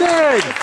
Anderson.